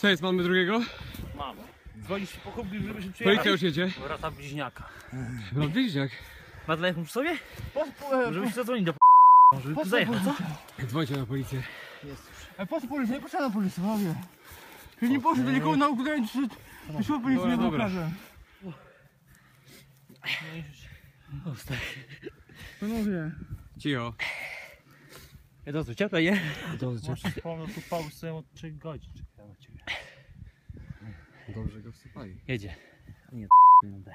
Co jest, mamy drugiego? Mam. Dzwonisz po kumpli, żeby się Policja przyjechać. już jedzie. Wraca bliźniaka. No widzisz jak. Ma telefon przy sobie? Żebyś zadzwonił do żeby tu po- zajechał, co? Dzwońcie na policję. Ale po co policja? Nie potrzeba policji, panowie. Że nie poszedł do nikogo na ugranic, czy wyszło policji nie pokażę. Panowie. Cicho. Ja to co, cieplej, nie? Dobrze, Pomno tu pauzę od 3 godzin czekałem na ciebie. dobrze go wsypali. Jedzie. Nie, nie daj.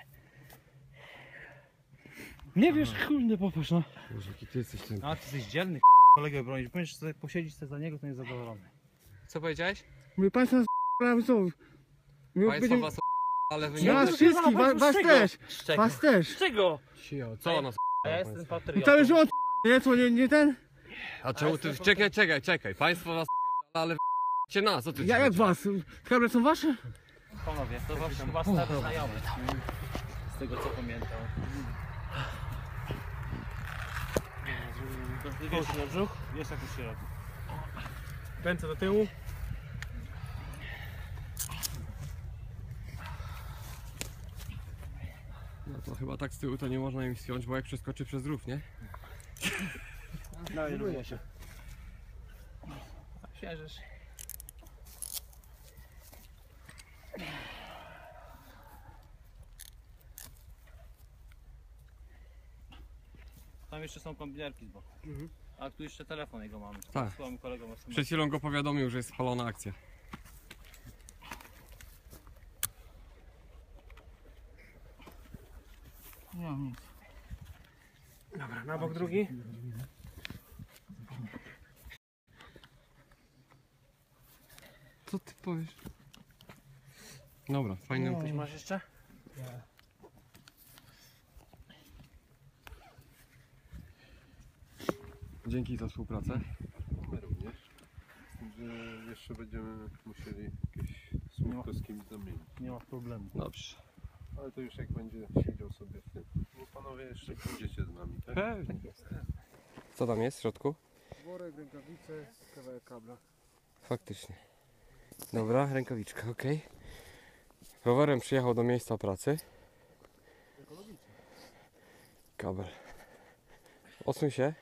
Nie wiesz, kurde, popatrz no. Boże, jaki ty jesteś ten. A ty jesteś dzielny, kolegę bronisz. Powiesz sobie posiedzieć sobie za niego, to jest zadowolony. Co powiedziałeś? Mówię, państwo nas p***ały co? My Państwo będziemy... was ale wy nie Nas możecie. wszystkich, was, was też, Z czego? was też. Z czego? Cicho, co nas A ja jestem patriotą. cały rząd nie, co, nie, nie ten? A czemu ty... Czekaj, czekaj, czekaj. Państwo was ale cię nas, co ty Ja jak was? Skarbne są wasze? Panowie, to wasz chyba stary znajomy. Z tego co pamiętam. Wiesz na brzuch? Wiesz jak to się robi. Ręce do tyłu. No to chyba tak z tyłu to nie można im ściąć, bo jak przeskoczy przez rów, nie? No i lubię się. Świeżysz. Tam jeszcze są kombinerki z boku. A tu jeszcze telefon jego mamy. Tak. Słucham kolegom SMS. Przed chwilą go powiadomił, że jest spalona akcja. Nie mam nic. Dobra, na bok drugi. Co ty powiesz? Dobra, fajny. Coś masz jeszcze? Dzięki za współpracę. My również. Z tym, że jeszcze będziemy musieli jakieś słówko z kimś zamienić. Nie ma problemu. Dobrze. Ale to już jak będzie siedział sobie w tym. No panowie jeszcze pójdziecie z nami, tak? Pewnie. Co tam jest w środku? Worek, rękawice, kawałek kabla. Faktycznie. Dobra, rękawiczka, ok. Rowerem przyjechał do miejsca pracy. Kabel. Odsuń się.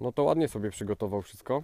No to ładnie sobie przygotował wszystko.